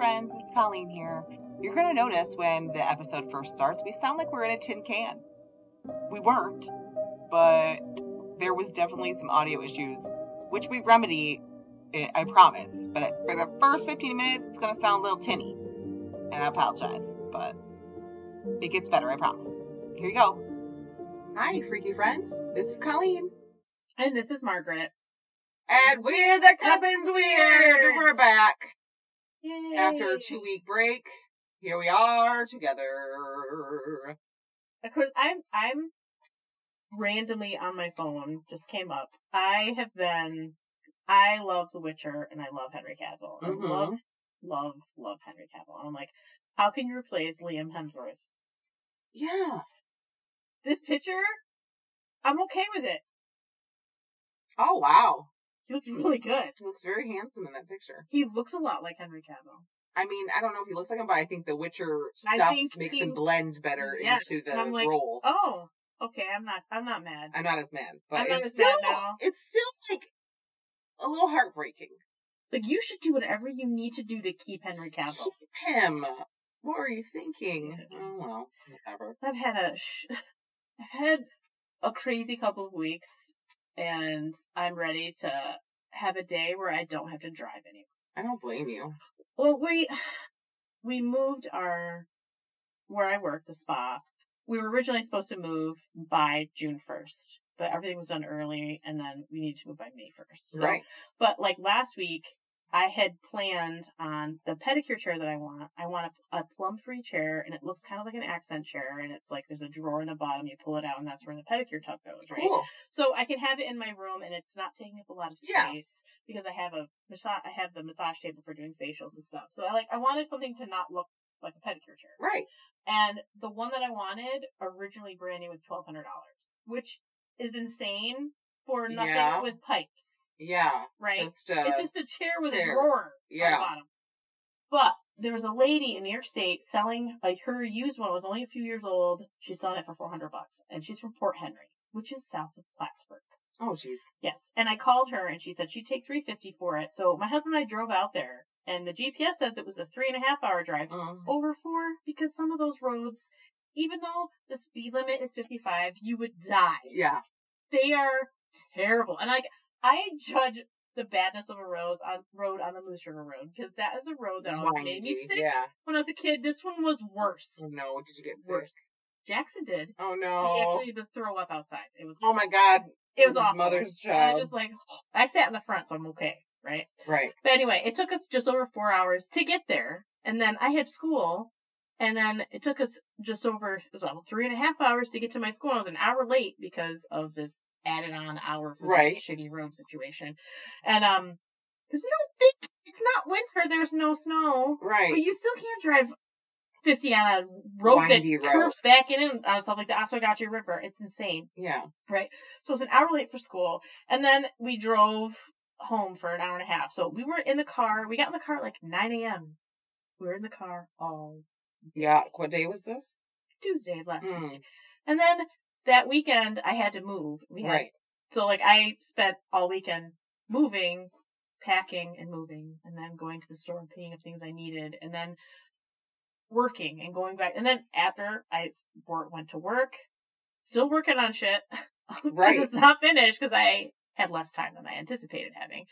friends, it's Colleen here. You're going to notice when the episode first starts, we sound like we're in a tin can. We weren't, but there was definitely some audio issues, which we remedy, eh, I promise. But for the first 15 minutes, it's going to sound a little tinny. And I apologize, but it gets better, I promise. Here you go. Hi, freaky friends. This is Colleen. And this is Margaret. And we're the Cousins Weird. We're back. Yay. After a two week break, here we are together. Of course, I'm I'm randomly on my phone. Just came up. I have been. I love The Witcher and I love Henry Cavill. I Mhm. love, love, love Henry Cavill. And I'm like, how can you replace Liam Hemsworth? Yeah. This picture, I'm okay with it. Oh, wow. He looks really good. He looks very handsome in that picture. He looks a lot like Henry Cavill. I mean, I don't know if he looks like him, but I think the Witcher stuff makes he- him blend better Yes, into the I'm like, role. Oh, okay. I'm not. I'm not mad. I'm not as mad, but I'm it's still it's still like a little heartbreaking. It's like you should do whatever you need to do to keep Henry Cavill. Keep him. What were you thinking? Oh well, whatever. I've had a sh- I've had a crazy couple of weeks, and I'm ready to have a day where I don't have to drive anymore. I don't blame you. Well, we we moved our where I work, the spa. We were originally supposed to move by June first, but everything was done early, and then we needed to move by May first. So, Right. But like last week, I had planned on the pedicure chair that I want. I want a, a plum-free chair, and it looks kind of like an accent chair, and it's like there's a drawer in the bottom. You pull it out, and that's where the pedicure tub goes, right? Cool. So I can have it in my room, and it's not taking up a lot of space Yeah. because I have a massage. I have the massage table for doing facials and stuff. So I like I wanted something to not look like a pedicure chair. Right. And the one that I wanted originally brand new was twelve hundred dollars, which is insane for nothing Yeah. with pipes, Yeah. right? Just uh, it's just a chair with chair. a drawer on Yeah. the bottom. But there was a lady in New York State selling like her used one was only a few years old. She's selling it for four hundred bucks, and she's from Port Henry, which is south of Plattsburgh. oh jeez. Yes. And I called her and she said she'd take 350 for it. So my husband and I drove out there and the GPS says it was a three and a half hour drive Mm. over four because some of those roads, even though the speed limit is 55, you would die. Yeah. They are terrible. And like, I judge the badness of a road on road on the Moose River Road because that is a road that always made me sick Yeah. when I was a kid. This one was worse. Oh no, did you get sick? Worse. Jackson did. Oh no! He actually had to throw up outside. It was. Oh my god. It was His awful. mother's And I just like, I sat in the front, so I'm okay, right? Right. But anyway, it took us just over four hours to get there, and then I had school, and then it took us just over well, three and a half hours to get to my school. I was an hour late because of this added on hour for Right. the shitty road situation, and um, because you don't think it's not winter, there's no snow, Right. but you still can't drive. 50 on a road Windy that road. curves back in and on stuff like the Oswegatchie River. It's insane. Yeah. Right. So it was an hour late for school. And then we drove home for an hour and a half. So we were in the car. We got in the car at like 9 a.m. We were in the car all Yeah. What day was this? Tuesday of last week. Mm. And then that weekend I had to move. We had, Right. So like I spent all weekend moving, packing and moving and then going to the store and picking up things I needed and then working and going back. And then after I went to work, still working on shit. Right. it's not finished because I had less time than I anticipated having.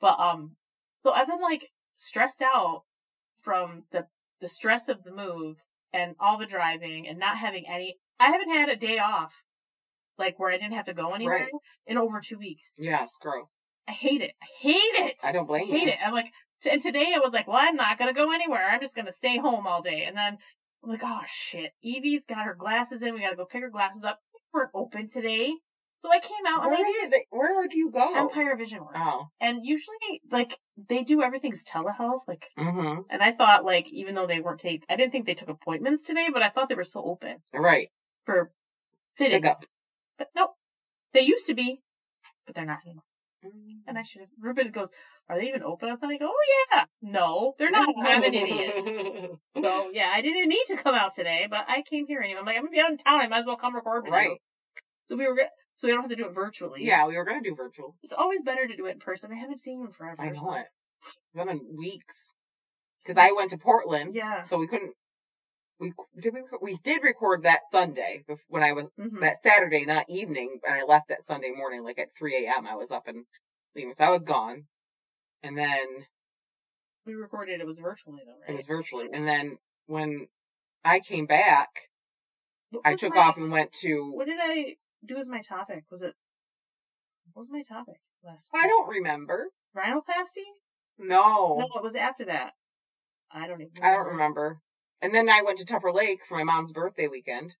But um, so I've been like stressed out from the the stress of the move and all the driving and not having any. I haven't had a day off, like where I didn't have to go anywhere Right. in over two weeks. Yeah, it's gross. I hate it. I hate it. I don't blame I hate you. it. I'm like, t- and today it was like, well, I'm not gonna go anywhere. I'm just gonna stay home all day. And then I'm like, oh shit, Evie's got her glasses in. We gotta go pick her glasses up. We weren't open today, so I came out Where, and they did they- where do you go? Empire Vision Works. Oh. And usually, like, they do everything's telehealth. Like, Mm-hmm. and I thought, like, even though they weren't take, I didn't think they took appointments today, but I thought they were still open Right. for fittings. But nope, they used to be, but they're not anymore. Mm. And I should have. Ruben goes, "Are they even open on Sunday?" I go, "Oh yeah." No, they're not. I'm an idiot. So yeah, I didn't need to come out today, but I came here anyway. I'm like, I'm gonna be out in town. I might as well come record. with you. Right. So we were. So we don't have to do it virtually. Yeah, we were gonna do virtual. It's always better to do it in person. I haven't seen you in forever. I know so- it. It's been in weeks. because I went to Portland, Yeah. so we couldn't. We did we we did record that Sunday when I was Mhm. that Saturday, not evening, and I left that Sunday morning, like at 3 a.m. I was up and leaving, so I was gone, and then We recorded it was virtually though, right? it was virtually, and then when I came back, I took my- off and went to. What did I do as my topic? Was it what was my topic last Week? I don't remember. rhinoplasty? No, No, it was after that. I don't even I don't remember. And then I went to Tupper Lake for my mom's birthday weekend.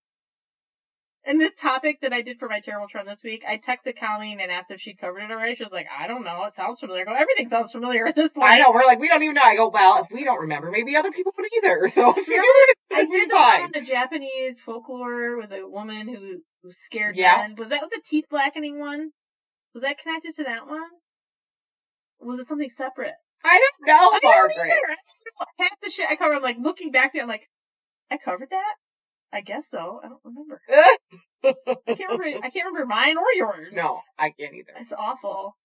And the topic that I did for my terrible trend this week, I texted Colleen and asked if she'd covered it already. She was like, I don't know. It sounds familiar. I go, everything sounds familiar at this point. I know we're like we don't even know. I go well if we don't remember, maybe other people would either. So if you do I did the fine. one, the Japanese folklore with a woman who who scared Yeah. men. Was that the teeth blackening one? Was that connected to that one? Or was it something separate? I don't know, I Margaret. don't. Half the shit I covered, I'm like looking back to it, I'm like, I covered that? I guess so. I don't remember. I can't remember. I can't remember mine or yours. no, I can't either. It's awful.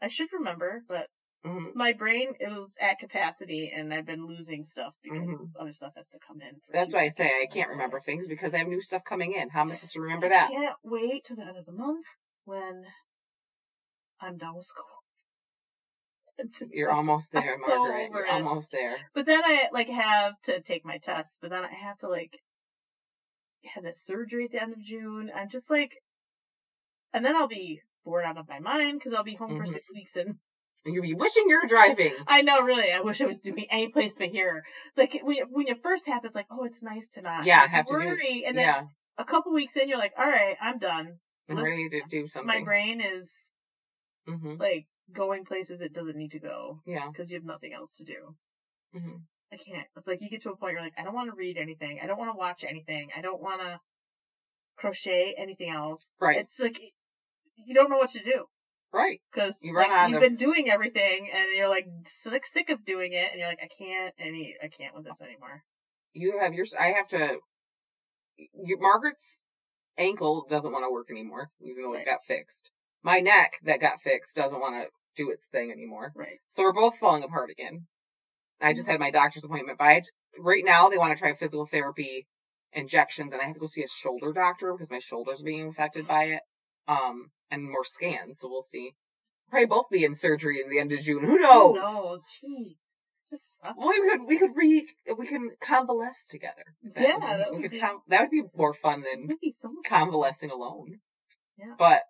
I should remember, but Mhm, my brain it was at capacity, and I've been losing stuff because mhm. other stuff has to come in. That's why I say I can't remember things because I have new stuff coming in. How am I supposed to remember that? I can't wait to the end of the month when I'm done with school. Just You're almost there, Margaret. You're it. almost there. But then I like have to take my tests, but then I have to like have a surgery at the end of June. I'm just like, and then I'll be bored out of my mind because I'll be home for Mhm. six weeks and And you'll be wishing you're driving. I know, really. I wish I was doing any place but here. Like when you, when you first have, it's like, oh, it's nice to not Yeah, have to do- worry. and then yeah, a couple weeks in, you're like, all right, I'm done. I'm Look, ready to do something. My brain is hmm like going places it doesn't need to go Yeah. because you have nothing else to do. hmm I can't. It's like you get to a point where you're like, I don't want to read anything. I don't want to watch anything. I don't want to crochet anything else. Right. It's like you don't know what to do Right. because you like, you've of- been doing everything and you're like sick sick of doing it and you're like, I can't any I can't with this anymore. You have your. I have to. You, Margaret's ankle doesn't want to work anymore, even though Right. it got fixed. My neck that got fixed doesn't want to do its thing anymore. Right. So we're both falling apart again. I just had my doctor's appointment. But I, right now, they want to try physical therapy, injections, and I have to go see a shoulder doctor because my shoulder's being affected by it. Um, and more scans. So we'll see. Probably both be in surgery in the end of June. Who knows? Who knows? Jeez. Well, we could we could re we can convalesce together. Yeah, would- that would be- con- that would be more fun than so convalescing alone. Yeah. But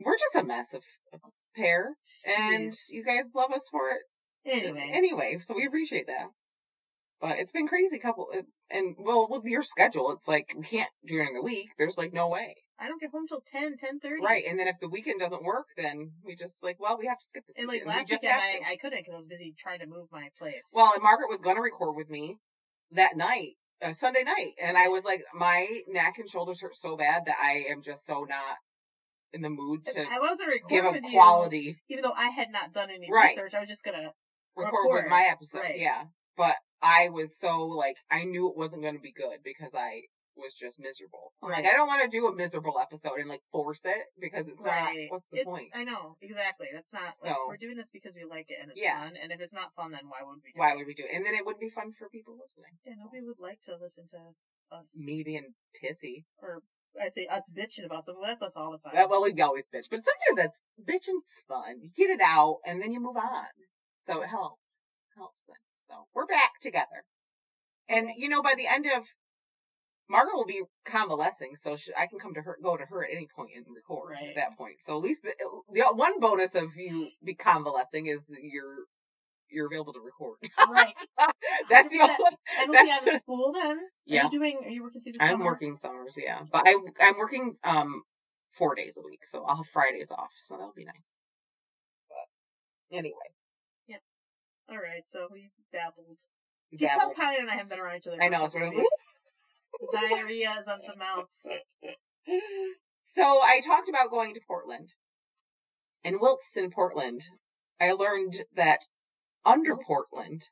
we're just a mess of a pair, and you guys love us for it Anyway. anyway. So we appreciate that. But it's been crazy couple, and well, with your schedule, it's like we can't during the week. There's like no way, I don't get home till 10, 10.30. right? And then if the weekend doesn't work, then we just like, well, we have to skip this. And like last we weekend. I, I couldn't because I was busy trying to move my place. Well, and Margaret was going to record with me that night, uh, Sunday night, and I was like, my neck and shoulders hurt so bad that I am just so not in the mood to I wasn't give a quality you, even though I had not done any Right. research. I was just gonna. Record, Record, with my episode. right. Yeah, but I was so like, I knew it wasn't going to be good because I was just miserable. I'm like, I don't want to do a miserable episode and like force it because it's Right. not. What's the It- point? I know exactly. That's not. Like, So- we're doing this because we like it and it's Yeah. fun. And if it's not fun, then why would we? Do Why it? would we do it? And then it wouldn't be fun for people listening. Yeah, nobody would like to listen to us Me being pissy. or I say us bitching about something. That's us all the time. Well, we always bitch, but sometimes that's bitching's fun. You get it out and then you move on. So it helps. Helps things. So we're back together. And you know, by the end of Margaret will be convalescing, so she, I can come to her, go to her at any point and record Right. at that point. So at least the, the one bonus of you be convalescing is you're you're available to record. right. That's the only. And That's- out of school then. Are Yeah. you doing? Are you working through the I'm working summers, yeah, but I I'm working um four days a week, so I'll have Fridays off, so that'll be nice. But anyway, All right. So we dabbled. You can tell. Connie and I have been around each other. I know, sort of. Diarrhea is on the mouth. So I talked about going to Portland. In Wilkeston, Portland, I learned that under Portland,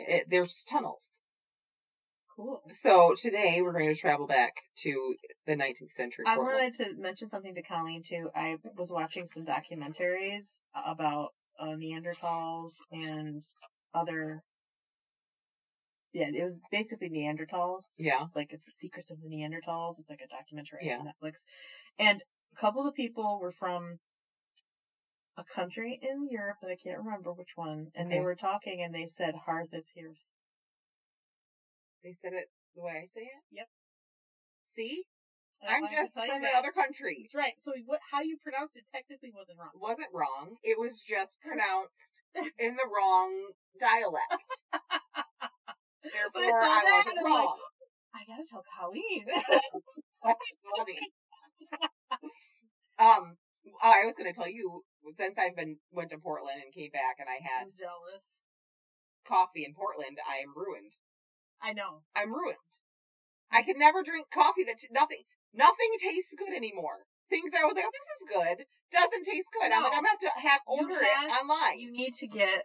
it, there's tunnels. Cool. So today we're going to travel back to the 19th century. I Portland. wanted to mention something to Colleen too. I was watching some documentaries about uh, Neanderthals and other. Yeah, it was basically Neanderthals. Yeah. Like it's the secrets of the Neanderthals. It's like a documentary Yeah. on Netflix, and a couple of the people were from a country in Europe that I can't remember which one, and they were talking and they said hearth is here. They said it the way I say it? Yep. See? I I'm just from another country. That's right. So what? How you pronounced it technically wasn't wrong. Wasn't wrong. It was just pronounced in the wrong dialect. Therefore, I that wasn't I'm like, wrong. I gotta tell Colleen. That's funny. um, I was going to tell you since I've been went to Portland and came back and I had I'm jealous. coffee in Portland, I am ruined. I know. I'm ruined. I can never drink coffee that nothing nothing tastes good anymore. Things that I was like, oh, this is good, doesn't taste good. I'm like, I'm gonna have to have order have- it online. You need to get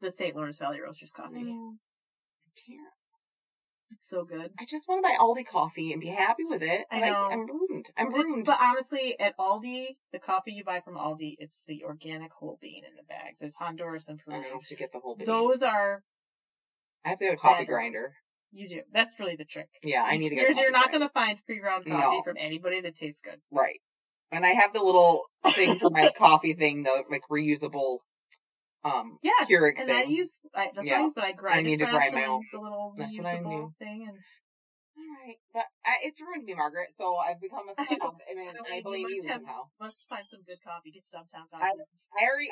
the St. Lawrence Valley Roasters coffee. No, I can't. It's so good. I just want to buy Aldi coffee and be happy with it. I but know. I'm ruined. I'm But- ruined. But honestly, at Aldi, the coffee you buy from Aldi, it's the organic whole bean in the bags. There's Honduras and Peru. I have to get the whole. Bean. Those are I have to get a coffee better. grinder. You do. That's really the trick. Yeah, I need to get. You're, you're not going to find pre-ground coffee No. from anybody that tastes good. Right. And I have the little thing for my coffee thing, the like reusable um Yeah, Keurig and thing. I use I, that's what Yeah. I use, but I grind. I need it to grind my and own. It's a little That's what I reusable thing, and All right, but I, it's ruined me, Margaret. So I've become a I know. snob, and I I, you blame must you have- somehow. must find some good coffee. Get some town coffee. I already.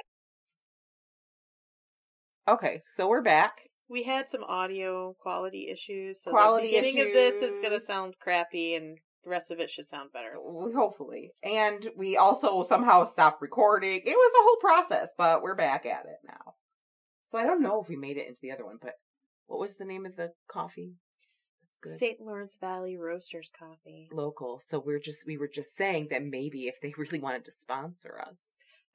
Okay, so we're back. We had some audio quality issues, so Quality the beginning of this is going to sound crappy, and the rest of it should sound better. Hopefully, and we also somehow stopped recording. It was a whole process, but we're back at it now. So I don't know if we made it into the other one, but what was the name of the coffee? Good. St. Lawrence Valley Roasters Coffee. local. So we're just we were just saying that maybe if they really wanted to sponsor us,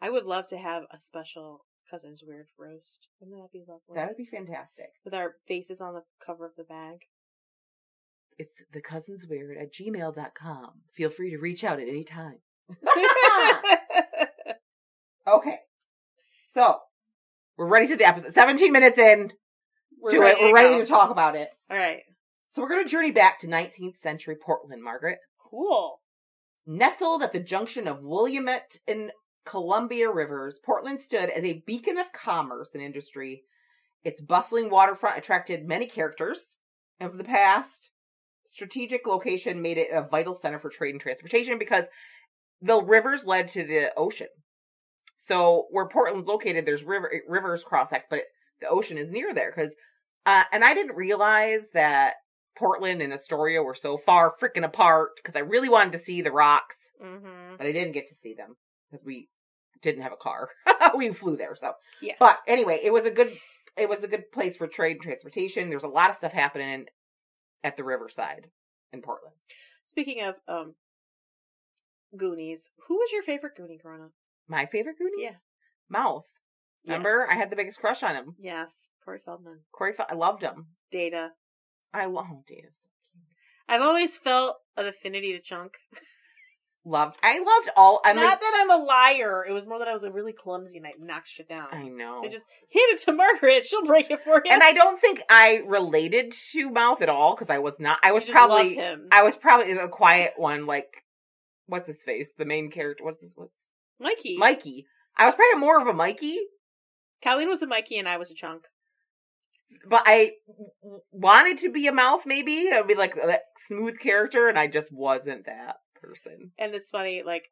I would love to have a special Cousins Weird roast. Wouldn't that be lovely? that would be fantastic. With our faces on the cover of the bag. It's the cousins weird at gmail.com. Feel free to reach out at any time. okay. So we're ready to the episode. 17 minutes in We're to ready it. We're ready go. to talk about it. All right. So we're going to journey back to 19th century Portland, Margaret. Cool. Nestled at the junction of Willamette and Columbia Rivers, Portland stood as a beacon of commerce and industry. Its bustling waterfront attracted many characters of the past. Strategic location made it a vital center for trade and transportation because the rivers led to the ocean. So where Portland's located, there's river rivers cross that, but the ocean is near there because, uh, and I didn't realize that Portland and Astoria were so far freaking apart because I really wanted to see the rocks, Mm-hmm. but I didn't get to see them because we didn't have a car. we flew there, so. Yes. But anyway, it was a good it was a good place for trade and transportation. There's a lot of stuff happening at the riverside in Portland. Speaking of um Goonies, who was your favorite Goonie growing up? My favorite Goonie? Yeah. Mouth. Remember? Yes. I had the biggest crush on him. Yes, Corey Feldman. Corey, I loved him. Data. I love oh, Data's. I've always felt an affinity to Chunk. Loved. I loved all. I'm Not like, that I'm a liar. It was more that I was a really clumsy and I knocked shit down. I know. I just hit it to Margaret. She'll break it for you. and I don't think I related to Mouth at all because I was not. I was probably. I was probably the quiet one. Like, what's his face? The main character. What's this? What's Mikey. Mikey? I was probably more of a Mikey. Colleen was a Mikey and I was a Chunk. but I wanted to be a mouth. Maybe I'd be like a smooth character, and I just wasn't that person. And it's funny, like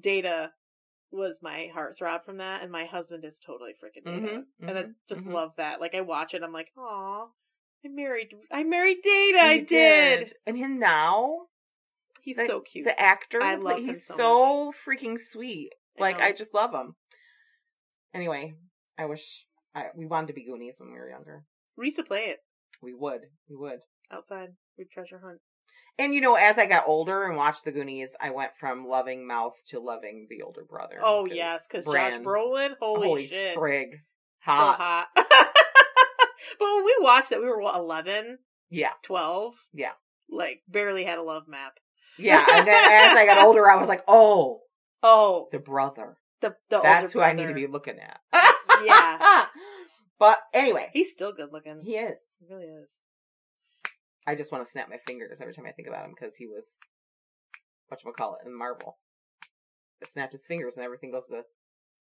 Data was my heartthrob from that, and my husband is totally freaking Data, Mhm, and I mhm, just mhm. love that. Like I watch it, I'm like, aw, I married, I married Data. I did. and him now, He's the, so cute. The actor, I love him he's so so freaking sweet. Like know. I just love him. Anyway, I wish I, we wanted to be Goonies when we were younger. we used to play it We would, we would. outside. We treasure hunt. And you know, as I got older and watched the Goonies, I went from loving Mouth to loving the older brother. Oh yes, because Josh Brolin, holy, holy shit, frig, so hot. hot. but when we watched it, we were what 11, Yeah, 12? Yeah. like barely had a love map. yeah. And then as I got older, I was like, oh, Oh, the brother. the the That's who I need to be looking at. Yeah. But anyway, He's still good looking. he is. He really is. I just want to snap my fingers every time I think about him because he was whatchamacallit in Marvel. It snapped his fingers and everything goes to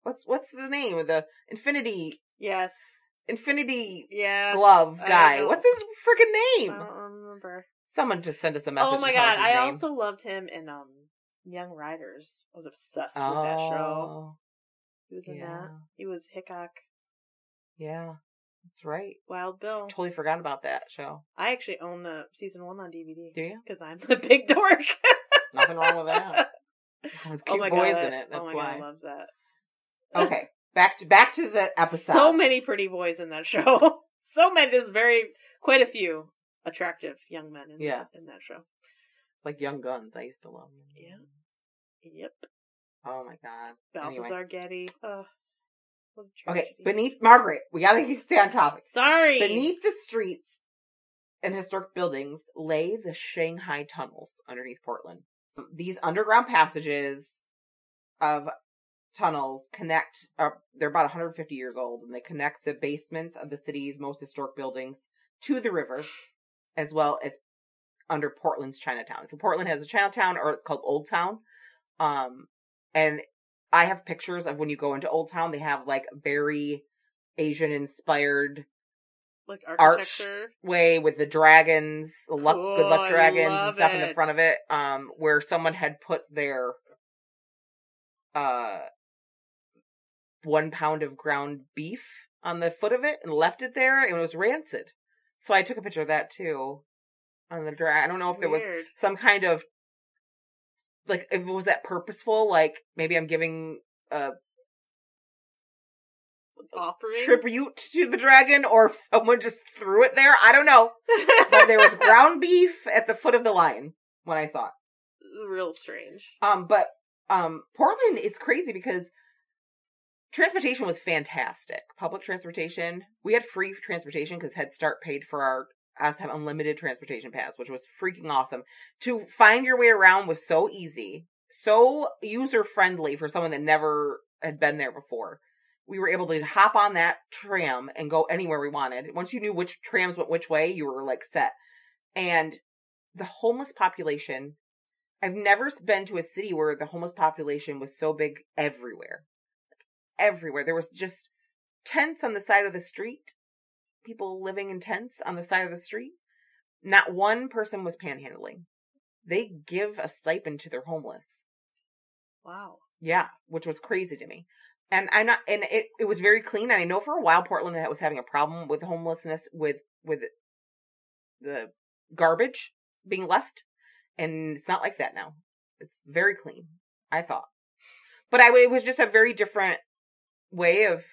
what's what's the name of the Infinity Yes. Infinity Yes. glove guy? What's his freaking name? I don't remember. Someone just send us a message. Oh my and tell us god! I name. also loved him in um Young Riders. I was obsessed with that show. Oh, He was in yeah. that. He was Hickok. Yeah, that's right. Wild Bill. Totally forgot about that show. I actually own the season one on DVD Do you? because I'm the big dork. Nothing wrong with that. With oh cute my boys god! in it. Oh that's oh my why. god! I love that. Okay, back to back to the episode. So many pretty boys in that show. so many. There's very quite a few attractive young men in Yes. that in that show. It's like Young Guns. I used to love. them. Yeah. Yep. Oh my god. Balthazar Anyway. Getty. Oh, Okay, beneath Margaret, we gotta stay on topic. Sorry. Beneath the streets and historic buildings lay the Shanghai tunnels underneath Portland. These underground passages of tunnels connect, uh, they're about 150 years old, and they connect the basements of the city's most historic buildings to the river, as well as under Portland's Chinatown. So Portland has a Chinatown, or it's called Old Town. Um, and I have pictures of when you go into Old Town, they have like very Asian inspired like arch architecture. way with the dragons, the luck, good luck dragons and stuff in the front of it. Um, where someone had put their uh one pound of ground beef on the foot of it and left it there, and it was rancid. So I took a picture of that too on the drag. I don't know if there was some kind of like if it was that purposeful, like maybe I'm giving a offering. tribute to the dragon, or if someone just threw it there. I don't know. but there was ground beef at the foot of the line when I saw it. Real strange. Um, but um, Portland is crazy because transportation was fantastic. Public transportation, we had free transportation because Head Start paid for our to have unlimited transportation pass, which was freaking awesome. To find your way around was so easy, so user friendly for someone that never had been there before. We were able to hop on that tram and go anywhere we wanted. Once you knew which trams went which way, you were like set. And the homeless population I've never been to a city where the homeless population was so big everywhere. Everywhere. There was just tents on the side of the street. People living in tents on the side of the street. Not one person was panhandling. They give a stipend to their homeless. Wow. Yeah, which was crazy to me. And I'm not, and it, it was very clean. And I know for a while Portland was having a problem with homelessness with, with the garbage being left. And it's not like that now. It's very clean, I thought. But I, it was just a very different way of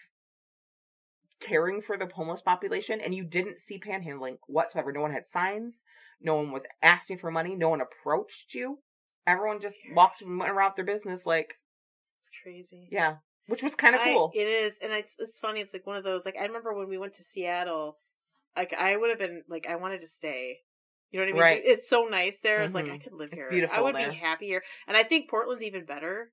caring for the homeless population. And you didn't see panhandling whatsoever. No one had signs. No one was asking for money. No one approached you. Everyone just walked and went around their business like, It's crazy. yeah, which was kind of cool. it is, and it's it's funny. It's like one of those. Like I remember when we went to Seattle. Like I would have been like I wanted to stay. You know what I mean? Right. It's so nice there. It's like I Mhm. could live It's here. beautiful I would there. be happier, and I think Portland's even better.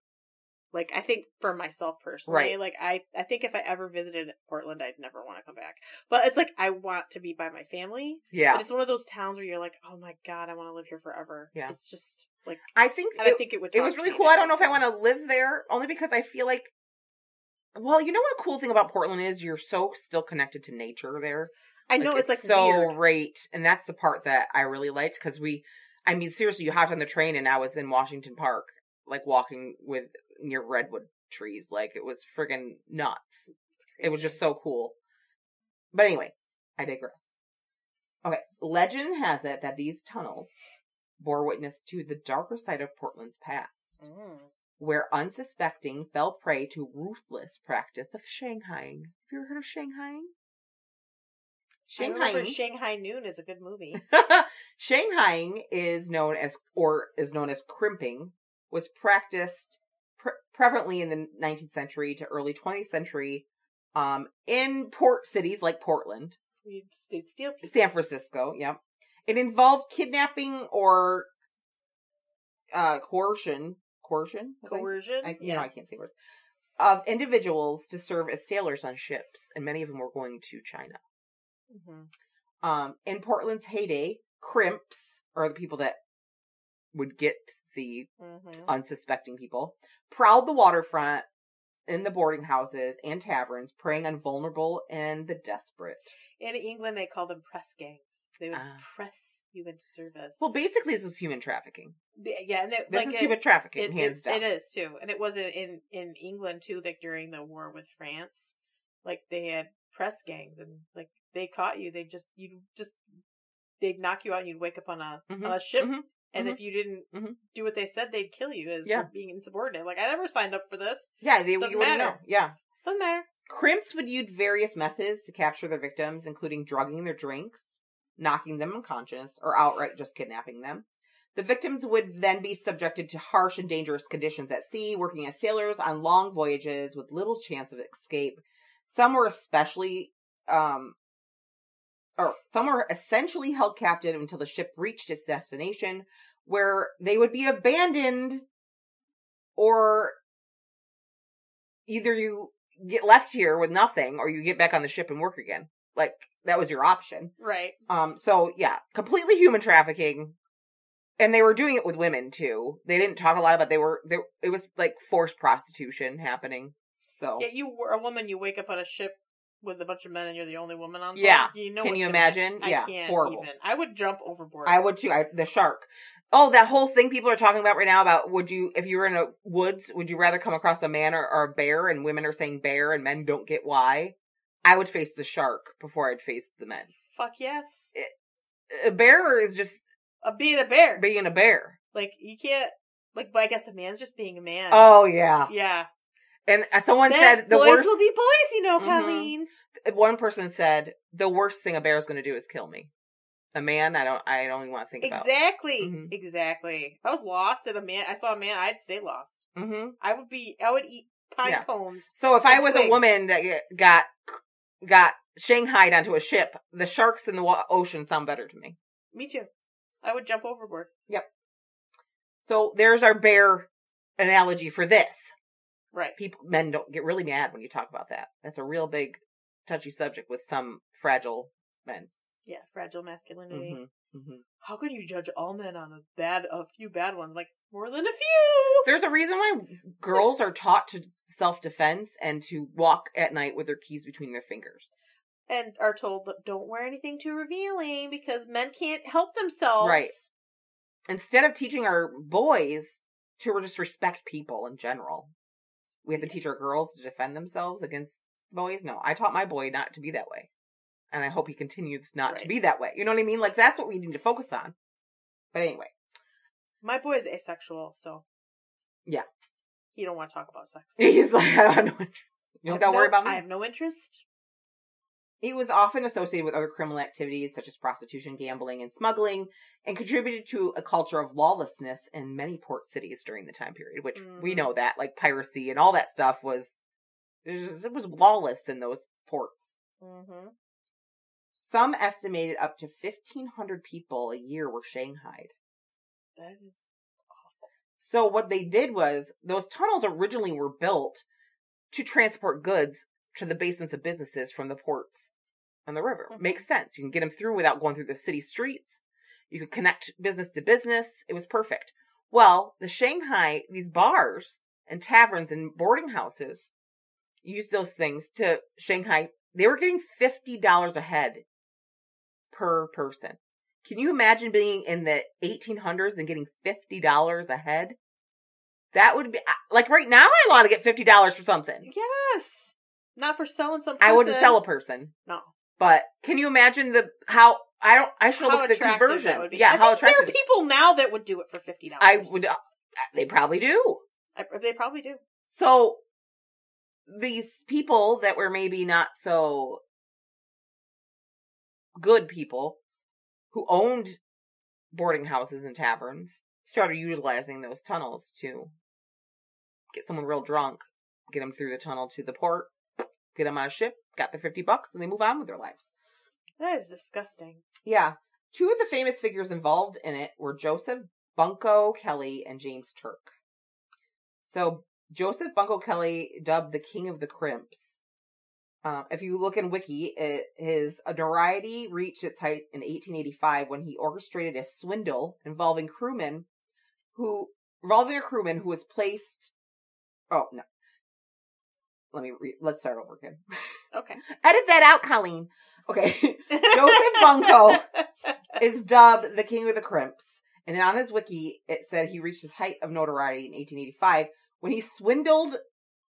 Like I think for myself personally, Right. like I I think if I ever visited Portland, I'd never want to come back. But it's like I want to be by my family. yeah, But it's one of those towns where you're like, oh my god, I want to live here forever. Yeah. It's just like I think it, I think it would. it was really cool. I don't know if I want to live there only because I feel like, well, you know what a cool thing about Portland is you're so still connected to nature there. I know it's, like so weird. great, and that's the part that I really liked because we, I mean, seriously, you hopped on the train and I was in Washington Park, like walking with near redwood trees, like it was friggin' nuts. It was just so cool. But anyway, I digress. Okay, legend has it that these tunnels bore witness to the darker side of Portland's past, Mm. where unsuspecting fell prey to ruthless practice of Shanghaiing. Have you ever heard of Shanghaiing? Shanghaiing. Shanghai Noon is a good movie. Shanghaiing is known as, or is known as crimping, was practiced pre- prevalently in the 19th century to early 20th century, um, in port cities like Portland, You'd, they'd steal people. San Francisco. Yep, it involved kidnapping or uh, coercion. Coercion. I- Coercion. I, you know, I can't say words. of individuals to serve as sailors on ships, and many of them were going to China. hmm Um, in Portland's heyday, crimps are the people that would get the hmm unsuspecting people, prowled the waterfront in the boarding houses and taverns, preying on vulnerable and the desperate. In England, they call them press gangs. They would Ah. press you into service. Well, basically, this was human trafficking. yeah, and it, This like is it- human trafficking, it, hands it, down. It is too, and it was in, in England too. Like during the war with France, like they had press gangs, and like they caught you, they just you just they'd knock you out, and you'd wake up on a Mhm, on a ship, mhm. And mhm. if you didn't Mhm. do what they said, they'd kill you as Yeah. for being insubordinate. Like I never signed up for this. Yeah, they Doesn't you wouldn't matter. know. Yeah. Doesn't matter. Crimps would use various methods to capture their victims, including drugging their drinks, knocking them unconscious, or outright just kidnapping them. The victims would then be subjected to harsh and dangerous conditions at sea, working as sailors on long voyages with little chance of escape. Some were especially, um, or some were essentially held captive until the ship reached its destination, where they would be abandoned or either you get left here with nothing or you get back on the ship and work again. Like that was your option. Right. Um so yeah, completely human trafficking. And they were doing it with women too. They didn't talk a lot about they were they it was like forced prostitution happening. So Yeah, you were a woman. You wake up on a ship with a bunch of men, and you're the only woman on board. Yeah. You know. Can you imagine? happen. Yeah, I can't horrible. even. I would jump overboard. I would too. I, the shark. Oh, that whole thing people are talking about right now about would you, if you were in a woods, would you rather come across a man or, or a bear? And women are saying bear, and men don't get why. I would face the shark before I'd face the men. Fuck yes. Eh, a bear is just A being a bear. being a bear. Like you can't. Like, but I guess a man's just being a man. Oh yeah. yeah. And uh, someone Then said the boys worst. will be boys, you know, Mhm. Colleen. One person said the worst thing a bear is going to do is kill me. A man, I don't. I don't even want to think about. Exactly. Mhm. Exactly. I was lost and a man, I saw a man, I'd stay lost. hmm I would be. I would eat pine Yeah. cones. So if I was a woman that got got shanghaied onto a ship, the sharks in the wa- ocean sound better to me. Me too. I would jump overboard. Yep. So there's our bear analogy for this. Right. People, men don't get really mad when you talk about that. That's a real big, touchy subject with some fragile men. Yeah. Fragile masculinity. hmm hmm How can you judge all men on a bad, a few bad ones? Like more than a few. There's a reason why girls are taught to self defense and to walk at night with their keys between their fingers. and are told don't wear anything too revealing because men can't help themselves. Right. Instead of teaching our boys to just respect people in general, we have to teach our girls to defend themselves against boys. No, I taught my boy not to be that way. And I hope he continues not to be that way. You know what I mean? Like that's what we need to focus on. But anyway, My boy is asexual, so Yeah. he don't want to talk about sex. he's like, I don't know. You don't gotta no- worry about me. I have no interest. He was often associated with other criminal activities such as prostitution, gambling, and smuggling, and contributed to a culture of lawlessness in many port cities during the time period, which we Mhm. know that, like piracy and all that stuff was, it was, it was lawless in those ports. Mm-hmm. Some estimated up to 1,500 people a year were shanghaied. That is awful. So what they did was, those tunnels originally were built to transport goods to the basements of businesses from the ports on the river. Mhm. Makes sense. You can get them through without going through the city streets. You could connect business to business. It was perfect. Well, the Shanghai, these bars and taverns and boarding houses used those things to Shanghai. They were getting $50 a head per person. Can you imagine being in the 1800s and getting $50 a head? That would be like right now. I want to get $50 for something. Yes. Not for selling some. I wouldn't sell a person. No. But can you imagine the how I don't I should How look at the conversion. that would be. Yeah, I how think There are people now that would do it for fifty dollars. I would uh, they probably do. I, they probably do. So these people that were maybe not so good people who owned boarding houses and taverns started utilizing those tunnels to get someone real drunk, get them through the tunnel to the port, get them on a ship, got their 50 bucks, and they move on with their lives. That is disgusting. Yeah. Two of the famous figures involved in it were Joseph Bunko Kelly and James Turk. So Joseph Bunko Kelly, dubbed the King of the Crimps. Um, if you look in Wiki, it, his notoriety reached its height in 1885 when he orchestrated a swindle involving crewmen who involving a crewman who was placed. Oh no. Let me re- let's start over again. Okay. Edit that out, Colleen. Okay. Joseph Bunko is dubbed the King of the Crimps. And on his wiki, it said he reached his height of notoriety in 1885 when he swindled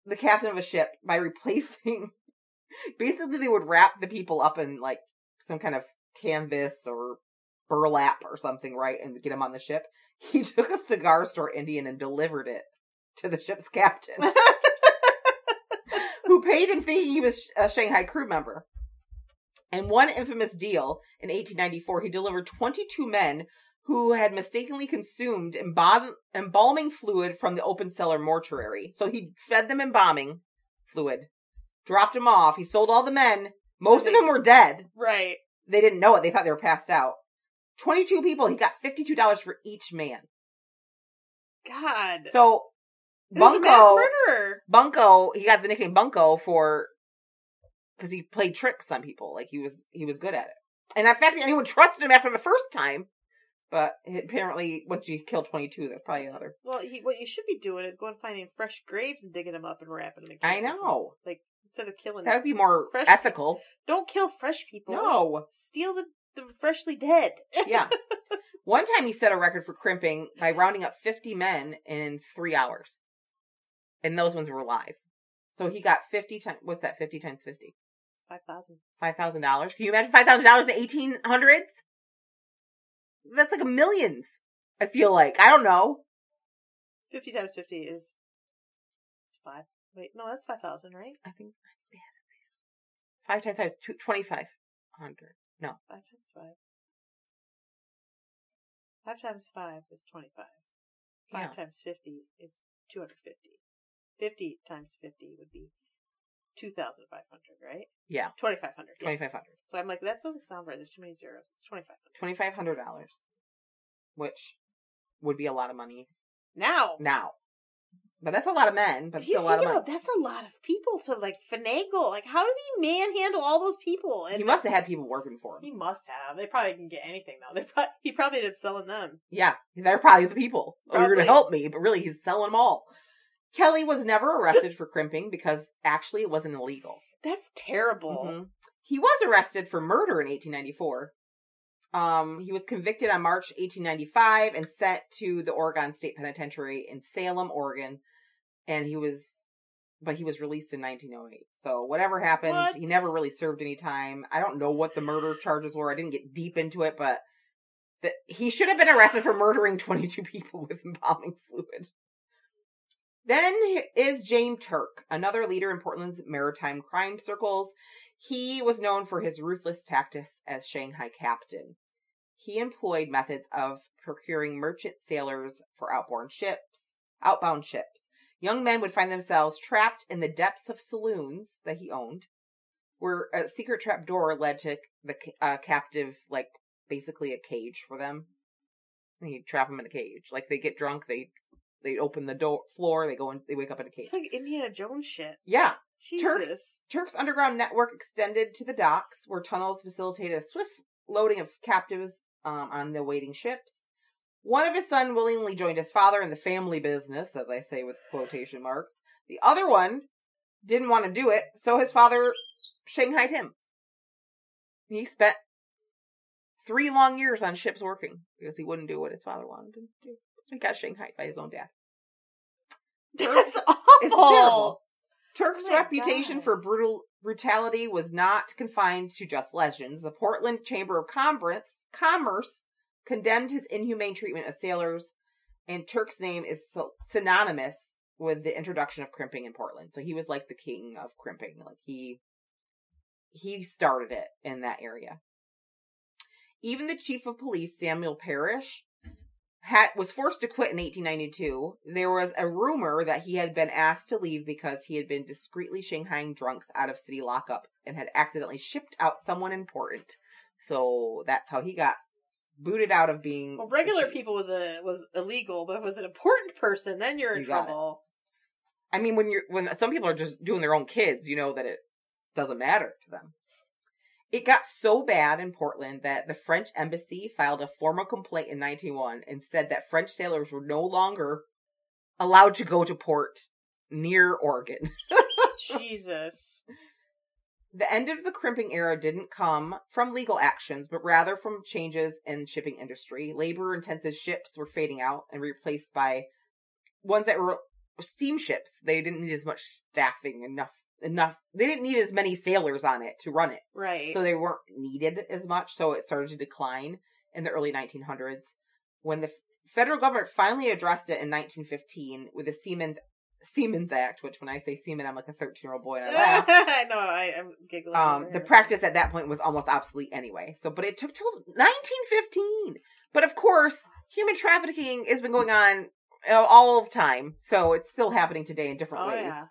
the captain of a ship by replacing. Basically, they would wrap the people up in like some kind of canvas or burlap or something, right, and get them on the ship. He took a cigar store Indian and delivered it to the ship's captain, paid him thinking he was a Shanghai crew member. In one infamous deal in 1894, he delivered 22 men who had mistakenly consumed embalm- embalming fluid from the open cellar mortuary. So he fed them embalming fluid, dropped them off. He sold all the men. Most of them were dead. right. They didn't know it. They thought they were passed out. 22 people. He got $52 for each man. God. So Bunko, murderer. Bunko, he got the nickname Bunko for because he played tricks on people. Like he was he was good at it. And in fact, anyone trusted him after the first time. But apparently, once you kill 22, that's probably another. Well, he, what you should be doing is going finding fresh graves and digging them up and wrapping them I know. Like instead of killing That would be more Fresh- ethical. Don't kill fresh people. No. Steal the, the freshly dead. Yeah. One time he set a record for crimping by rounding up 50 men in three hours. And those ones were live. So he got 50 times, what's that, 50 times 50? Five thousand. $5,000. Can you imagine $5,000 in 1800s? That's like a millions, I feel like. I don't know. Fifty times fifty is. It's five. Wait, no, that's five thousand, right? I think five times five, two- 2,500. No. Five times five. Five times five is twenty-five. Five Yeah. times fifty is two hundred fifty. Fifty times fifty would be two thousand five hundred, right? Yeah. Twenty-five hundred. 2500 So I'm like, that doesn't sound right. There's too many zeros. It's twenty-five hundred. $2,500. Which would be a lot of money Now, now. But that's a lot of men, but still a lot of about, that's a lot of people to like finagle. Like, how did he manhandle all those people? And he must have had people working for him. He must have. They probably didn't get anything though. They probably, he probably ended up selling them. Yeah, they're probably the people. Oh, you're gonna help me, but really he's selling them all. Kelly was never arrested for crimping because actually it wasn't illegal. That's terrible. Mhm. He was arrested for murder in 1894. Um, he was convicted on March 1895 and sent to the Oregon State Penitentiary in Salem, Oregon. And he was, but he was released in 1908. So whatever happened, What? he never really served any time. I don't know what the murder charges were. I didn't get deep into it, but the, he should have been arrested for murdering 22 people with embalming fluid. Then is James Turk, another leader in Portland's maritime crime circles. He was known for his ruthless tactics as Shanghai captain. He employed methods of procuring merchant sailors for outbound ships, outbound ships. Young men would find themselves trapped in the depths of saloons that he owned, where a secret trap door led to the uh, captive, like basically a cage for them. He'd trap them in a cage. Like they get drunk, they they open the door floor, they go in, they wake up in a cage. It's like Indiana Jones shit. Yeah, Jesus. Turk- Turk's underground network extended to the docks, where tunnels facilitated a swift loading of captives um, on the waiting ships. One of his son willingly joined his father in the family business, as I say with quotation marks. The other one didn't want to do it, so his father shanghaied him. He spent three long years on ships working because he wouldn't do what his father wanted him to do. So he got shanghaied by his own dad. That's awful. It's terrible. Turk's Oh reputation God. for brutal brutality was not confined to just legends. The Portland Chamber of Commerce, Commerce condemned his inhumane treatment of sailors, and Turk's name is synonymous with the introduction of crimping in Portland. So he was like the king of crimping. Like he he started it in that area. Even the chief of police, Samuel Parrish, had was forced to quit in 1892. There was a rumor that he had been asked to leave because he had been discreetly shanghaiing drunks out of city lockup and had accidentally shipped out someone important. So that's how he got booted out of being. Well, regular people was a was illegal, but if it was an important person, then you're in You it. trouble. I mean, when you're when some people are just doing their own kids, you know that it doesn't matter to them. It got so bad in Portland that the French embassy filed a formal complaint in 1901 and said that French sailors were no longer allowed to go to port near Oregon. Jesus. The end of the crimping era didn't come from legal actions, but rather from changes in shipping industry. Labor intensive ships were fading out and replaced by ones that were steamships. They didn't need as much staffing enough enough they didn't need as many sailors on it to run it. Right. So they weren't needed as much, so it started to decline in the early 1900s. When the federal government finally addressed it in 1915 with the Seamen's Seamen's Act, which when I say seaman, I'm like a 13 year old boy and I laugh. I know. I, I'm giggling. Um, the practice at that point was almost obsolete anyway. So, but it took till 1915. But of course, human trafficking has been going on all of time, so it's still happening today in different Oh ways. yeah.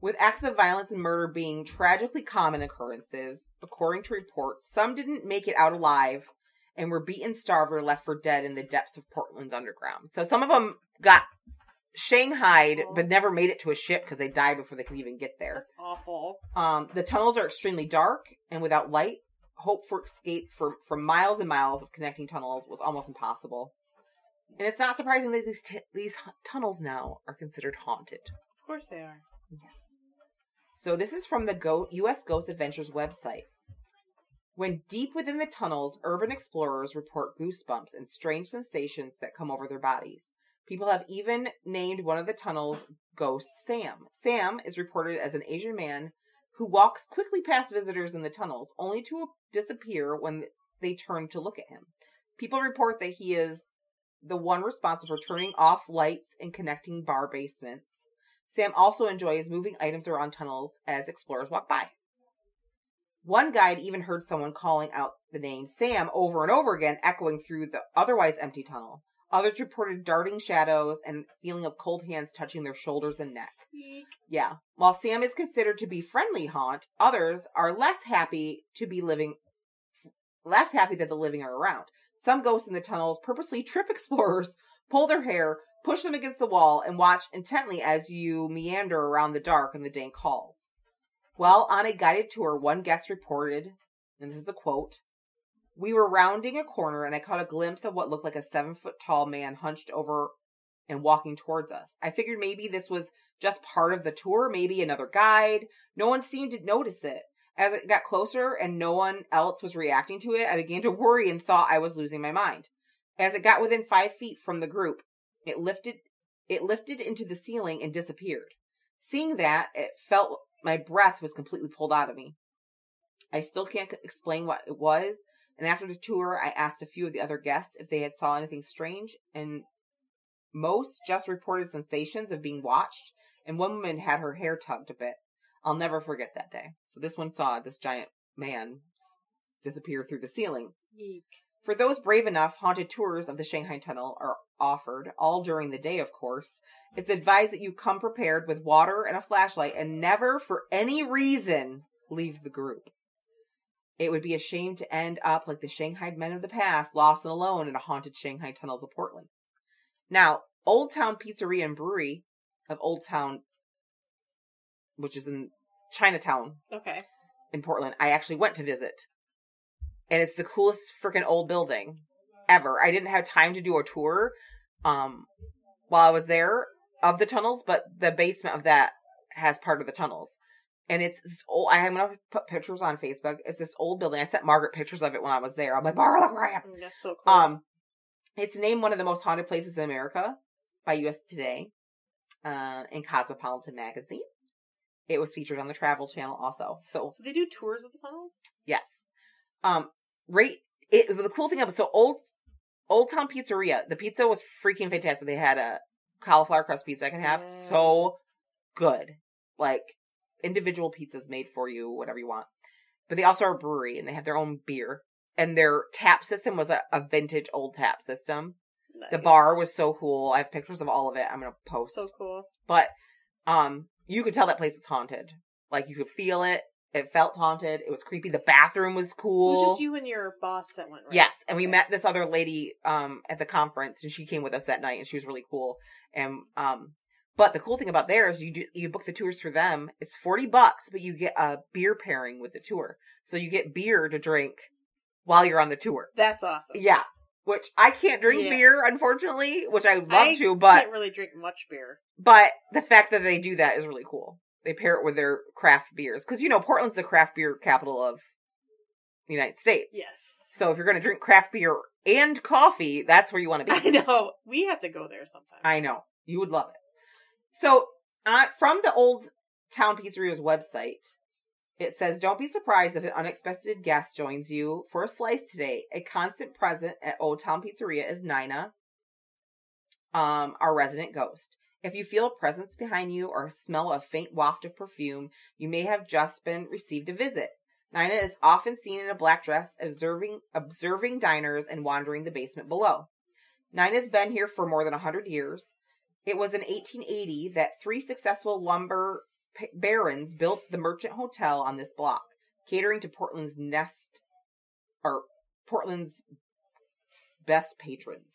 With acts of violence and murder being tragically common occurrences, according to reports, some didn't make it out alive and were beaten, starved, or left for dead in the depths of Portland's underground. So some of them got shanghaied, but never made it to a ship because they died before they could even get there. That's awful. Um, the tunnels are extremely dark and without light. Hope for escape for, for miles and miles of connecting tunnels was almost impossible. And it's not surprising that these t- these tunnels now are considered haunted. Of course they are. So this is from the Go- U.S. Ghost Adventures website. When deep within the tunnels, urban explorers report goosebumps and strange sensations that come over their bodies. People have even named one of the tunnels Ghost Sam. Sam is reported as an Asian man who walks quickly past visitors in the tunnels, only to disappear when they turn to look at him. People report that he is the one responsible for turning off lights and connecting bar basements. Sam also enjoys moving items around tunnels as explorers walk by. One guide even heard someone calling out the name Sam over and over again, echoing through the otherwise empty tunnel. Others reported darting shadows and feeling of cold hands touching their shoulders and neck. Yeah. While Sam is considered to be friendly haunt, others are less happy to be living less happy that the living are around. Some ghosts in the tunnels purposely trip explorers, pull their hair, push them against the wall, and watch intently as you meander around the dark in the dank halls. While on a guided tour, one guest reported, and this is a quote, we were rounding a corner and I caught a glimpse of what looked like a seven foot tall man hunched over and walking towards us. I figured maybe this was just part of the tour, maybe another guide. No one seemed to notice it. As it got closer and no one else was reacting to it, I began to worry and thought I was losing my mind. As it got within five feet from the group, it lifted it lifted into the ceiling and disappeared. Seeing that, it felt my breath was completely pulled out of me. I still can't explain what it was, and after the tour, I asked a few of the other guests if they had saw anything strange, and most just reported sensations of being watched, and one woman had her hair tugged a bit. I'll never forget that day. So this one saw this giant man disappear through the ceiling. Eek. For those brave enough, haunted tours of the Shanghai Tunnel are offered, all during the day, of course. It's advised that you come prepared with water and a flashlight and never, for any reason, leave the group. It would be a shame to end up like the Shanghai men of the past, lost and alone in a haunted Shanghai tunnels of Portland. Now, Old Town Pizzeria and Brewery of Old Town, which is in Chinatown, Okay. in Portland, I actually went to visit. And it's the coolest freaking old building ever. I didn't have time to do a tour um while I was there of the tunnels, but the basement of that has part of the tunnels. And it's this old I'm gonna put pictures on Facebook. It's this old building. I sent Margaret pictures of it when I was there. I'm like, Margaret, look where I am. Mm, That's so cool. Um, it's named one of the most haunted places in America by US Today, uh, in Cosmopolitan magazine. It was featured on the Travel Channel also. So so they do tours of the tunnels. Yes. Um, right. It, the cool thing about so old Old Town Pizzeria, the pizza was freaking fantastic. They had a cauliflower crust pizza I can have Yeah. so good, like individual pizzas made for you, whatever you want. But they also are a brewery and they have their own beer. And their tap system was a, a vintage old tap system. The bar was so cool. I have pictures of all of it. I'm gonna post. so cool. But um, you could tell that place was haunted. Like you could feel it. It felt haunted. It was creepy. The bathroom was cool. It was just you and your boss that went. Right? Yes, and we met this other lady um at the conference, and she came with us that night, and she was really cool. And um, But the cool thing about there is you do, you book the tours for them. It's forty bucks, but you get a beer pairing with the tour, so you get beer to drink while you're on the tour. That's awesome. Yeah, which I can't drink Yeah. beer, unfortunately, which I would love I to, but can't really drink much beer. but the fact that they do that is really cool. They pair it with their craft beers because you know Portland's the craft beer capital of the United States. Yes. So if you're going to drink craft beer and coffee, that's where you want to be. I know. We have to go there sometime. I know you would love it. So uh, from the Old Town Pizzeria's website, it says, "Don't be surprised if an unexpected guest joins you for a slice today. A constant present at Old Town Pizzeria is Nina, um, our resident ghost." If you feel a presence behind you or smell a faint waft of perfume, you may have just been received a visit. Nina is often seen in a black dress, observing observing diners and wandering the basement below. Nina's been here for more than a hundred years. It was in 1880 that three successful lumber barons built the Merchant Hotel on this block, catering to Portland's nest or Portland's best patrons.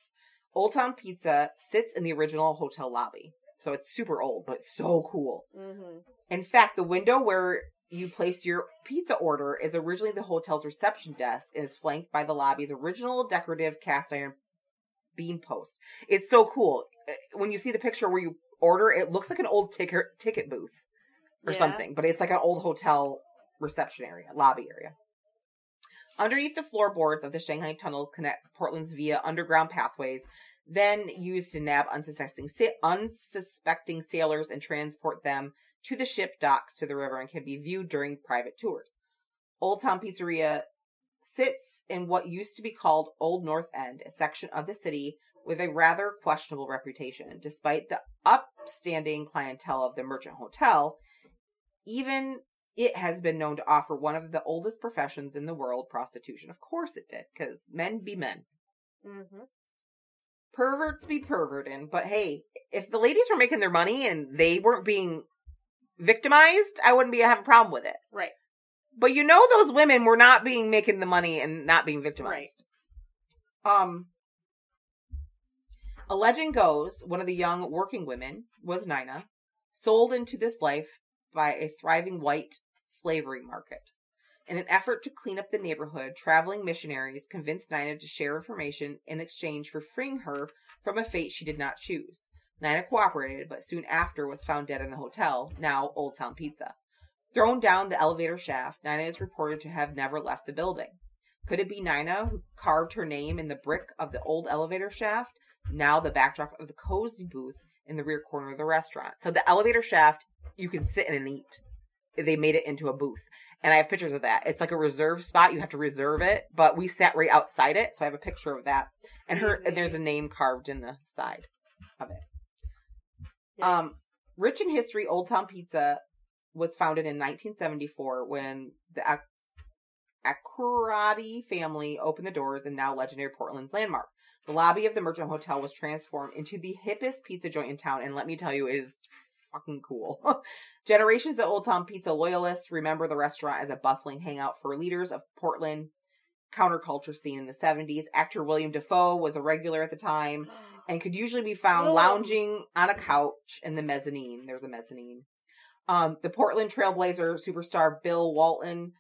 Old Town Pizza sits in the original hotel lobby. So it's super old, but so cool. Mm-hmm. In fact, the window where you place your pizza order is originally the hotel's reception desk and is flanked by the lobby's original decorative cast iron beam post. It's so cool. Uh, When you see the picture where you order, it looks like an old ticket ticket booth or Yeah. something, but it's like an old hotel reception area, lobby area. Underneath the floorboards of the Shanghai Tunnel connect Portland's via underground pathways, then used to nab unsuspecting unsuspecting sailors and transport them to the ship docks to the river and can be viewed during private tours. Old Town Pizzeria sits in what used to be called Old North End, a section of the city with a rather questionable reputation. Despite the upstanding clientele of the Merchant Hotel, even it has been known to offer one of the oldest professions in the world, prostitution. Of course it did, because men be men. Mm-hmm. Perverts be perverting, but hey, if the ladies were making their money and they weren't being victimized, I wouldn't be having a problem with it. Right. But you know those women were not being making the money and not being victimized. Um a legend goes one of the young working women was Nina, sold into this life by a thriving white slavery market. In an effort to clean up the neighborhood, traveling missionaries convinced Nina to share information in exchange for freeing her from a fate she did not choose. Nina cooperated, but soon after was found dead in the hotel, now Old Town Pizza. Thrown down the elevator shaft, Nina is reported to have never left the building. Could it be Nina who carved her name in the brick of the old elevator shaft, now the backdrop of the cozy booth in the rear corner of the restaurant? So the elevator shaft, you can sit in and eat. They made it into a booth. And I have pictures of that. It's like a reserve spot. You have to reserve it, but we sat right outside it, so I have a picture of that. And her and there's a name carved in the side of it. Um, Rich in history, Old Town Pizza was founded in 1974 when the Ac- Accurati family opened the doors and now legendary Portland's landmark. The lobby of the Merchant Hotel was transformed into the hippest pizza joint in town, and let me tell you, it is fucking cool. Generations of Old Town Pizza loyalists remember the restaurant as a bustling hangout for leaders of Portland counterculture scene in the 70s. Actor William Dafoe was a regular at the time and could usually be found Oh. lounging on a couch in the mezzanine. There's a mezzanine. Um, the Portland Trailblazer superstar Bill Walton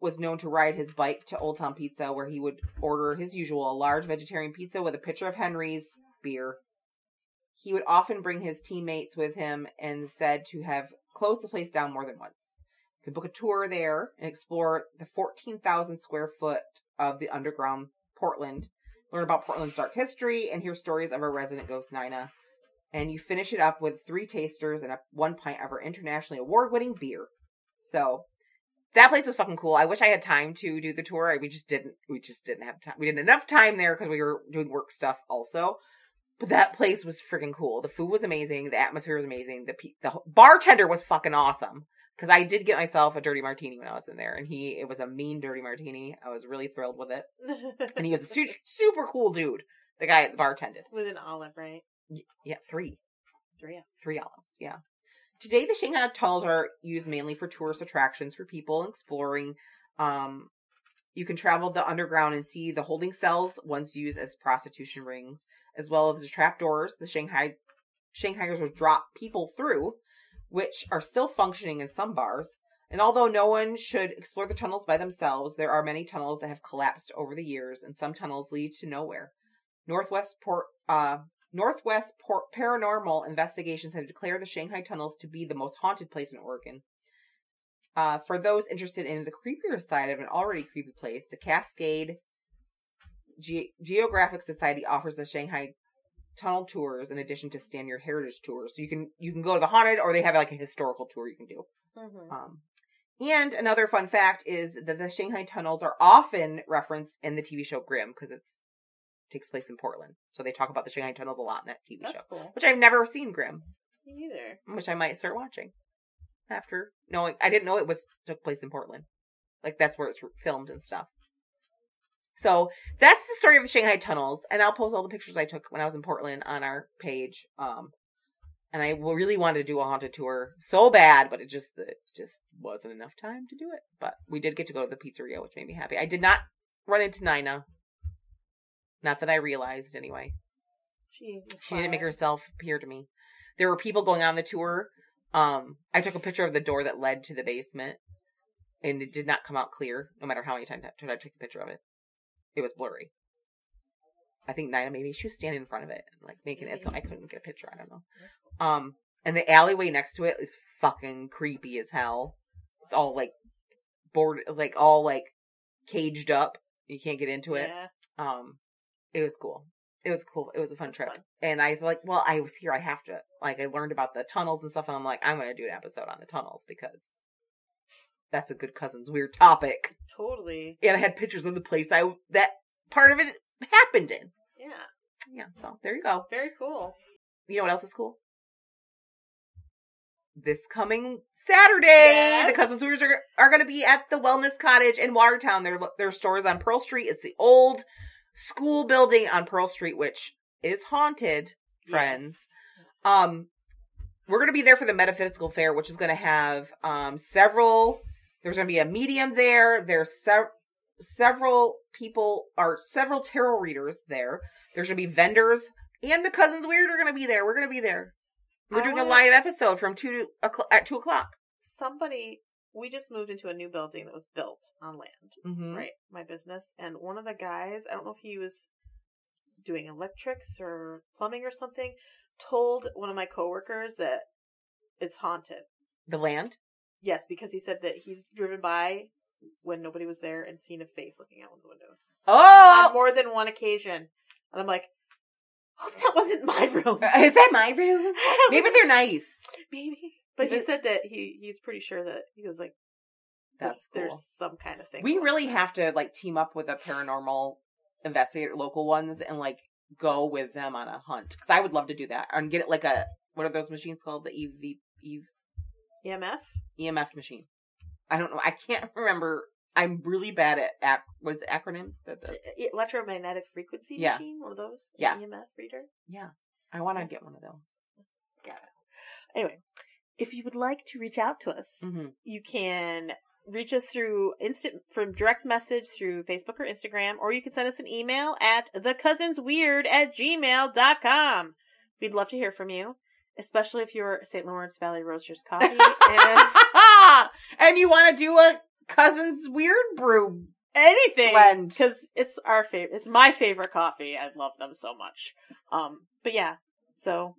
was known to ride his bike to Old Town Pizza, where he would order his usual a large vegetarian pizza with a pitcher of Henry's beer. He would often bring his teammates with him and said to have closed the place down more than once. You could book a tour there and explore the 14,000 square foot of the underground Portland learn about Portland's dark history, and hear stories of our resident ghost Nina. And you finish it up with three tasters and a one pint of our internationally award winning beer. So that place was fucking cool. I wish I had time to do the tour. We just didn't. We just didn't have time. We didn't have enough time there because we were doing work stuff also. But that place was freaking cool. The food was amazing. The atmosphere was amazing. The pe- the bartender was fucking awesome. Because I did get myself a dirty martini when I was in there, and he it was a mean dirty martini. I was really thrilled with it and he was a su- super cool dude. The guy at the bartended. with an olive, right? Y- Yeah, three, Three. three olives. Yeah. Today, the Shanghai tunnels are used mainly for tourist attractions for people exploring. Um, you can travel the underground and see the holding cells, once used as prostitution rings, as well as the trapdoors. The Shanghai Shanghaiers would drop people through, which are still functioning in some bars. And although no one should explore the tunnels by themselves, there are many tunnels that have collapsed over the years, and some tunnels lead to nowhere. Northwest Port, uh, Northwest Port paranormal investigations have declared the Shanghai tunnels to be the most haunted place in Oregon. Uh, for those interested in the creepier side of an already creepy place, the Cascade Ge- Geographic Society offers the Shanghai tunnel tours in addition to standard heritage tours. So you can you can go to the haunted, or they have like a historical tour you can do. Mm-hmm. Um, and another fun fact is that the Shanghai tunnels are often referenced in the TV show Grimm because it's takes place in Portland. So they talk about the Shanghai tunnels a lot in that TV That's show, cool. which I've never seen Grimm, Me either. which I might start watching after knowing. I didn't know it was took place in Portland, like that's where it's filmed and stuff. So that's the story of the Shanghai tunnels, and I'll post all the pictures I took when I was in Portland on our page. Um, and I really wanted to do a haunted tour so bad, but it just it just wasn't enough time to do it. But we did get to go to the pizzeria, which made me happy. I did not run into Nina. Not that I realized, anyway. She, She didn't make herself appear to me. There were people going on the tour. Um, I took a picture of the door that led to the basement, and it did not come out clear. No matter how many times I tried to take a picture of it, it was blurry. I think Nina maybe she was standing in front of it, and like making it so I couldn't get a picture. I don't know. Cool. Um, and the alleyway next to it is fucking creepy as hell. It's all like board, like all like caged up. You can't get into it. Yeah. Um, it was cool. It was cool. It was a fun trip. fun. And I was like, well, I was here. I have to, like, I learned about the tunnels and stuff. And I'm like, I'm going to do an episode on the tunnels because that's a good cousin's weird topic. Totally. And I had pictures of the place I, that part of it happened in. Yeah. Yeah. So there you go. Very cool. You know what else is cool? This coming Saturday, Yes. the Cousins Weirds are, are going to be at the Wellness Cottage in Watertown. Their their store is on Pearl Street. It's the old school building on Pearl Street, which is haunted. Friends. Yes. Um, we're going to be there for the Metaphysical Fair, which is going to have um several. There's going to be a medium there. There's sev- several people or several tarot readers there. There's going to be vendors, and the Cousins Weird are going to be there. We're going to be there. We're I doing a wanna- live episode from two o'clock at two o'clock. Somebody, we just moved into a new building that was built on land, Mm-hmm. right? My business. And one of the guys, I don't know if he was doing electrics or plumbing or something, told one of my coworkers that it's haunted. The land. Yes, because he said that he's driven by when nobody was there and seen a face looking out one of the windows Oh, on more than one occasion. And I'm like, hope that wasn't my room. is that my room? Maybe they're nice. Maybe. But he said that he he's pretty sure that he was like That's cool. there's some kind of thing. We really have to like team up with a paranormal investigator, local ones, and like go with them on a hunt because I would love to do that and get it like a what are those machines called? The EV, EV EMF. EMF machine. I don't know. I can't remember. I'm really bad at ac- was it, acronyms. The, the, Electromagnetic frequency Yeah. machine, one of those. Yeah. EMF reader. yeah, I want to get one of those. Anyway, if you would like to reach out to us, hmm you can reach us through instant from direct message through Facebook or Instagram, or you can send us an email at thecousinsweird at gmail.com. We'd love to hear from you, especially if you're St. Lawrence Valley Roasters Coffee. and and you want to do a cousins weird brew? anything Blend. because it's our favorite it's my favorite coffee i love them so much um but yeah so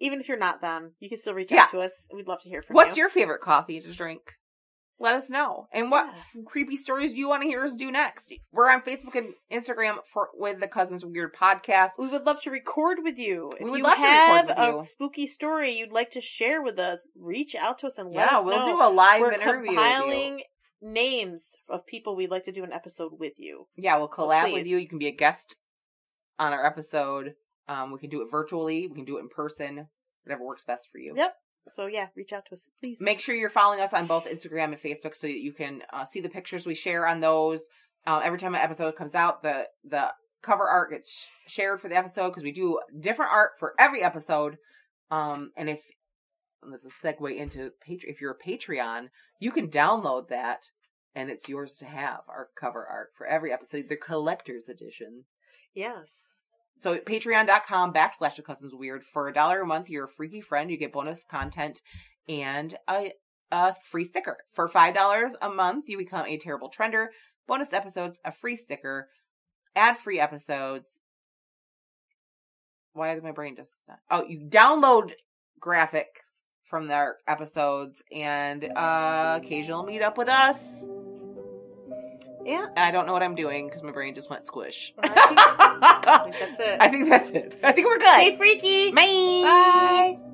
even if you're not them you can still reach Yeah. out to us we'd love to hear from What's you What's your favorite coffee to drink? Let us know. And what Yeah. creepy stories do you want to hear us do next? We're on Facebook and Instagram for with the Cousins Weird podcast. we would love to record with you if We would you love to record have with a you. spooky story you'd like to share with us reach out to us and let Yeah, us we'll know do a live interview. we're interview. compiling names of people we'd like to do an episode with you Yeah, we'll So collab with you. You can be a guest on our episode. Um, we can do it virtually. We can do it in person. Whatever works best for you. yep so yeah reach out to us please Make sure you're following us on both Instagram and Facebook so that you can uh, see the pictures we share on those. Uh, every time an episode comes out, the the cover art gets shared for the episode because we do different art for every episode. Um, and if and this is a segue into Patreon, if you're a Patreon, you can download that and it's yours to have our cover art for every episode, the collector's edition. yes so patreon.com backslash the cousins weird. For a dollar a month you're a freaky friend you get bonus content and a, a free sticker. For five dollars a month you become a terrible trender. Bonus episodes a free sticker ad free episodes. Why did my brain just oh you download graphics from their episodes and uh occasional meet up with us Yeah. i don't know what i'm doing because my brain just went squish I think, I think that's it. I think that's it. I think we're good. Stay freaky. Bye. Bye.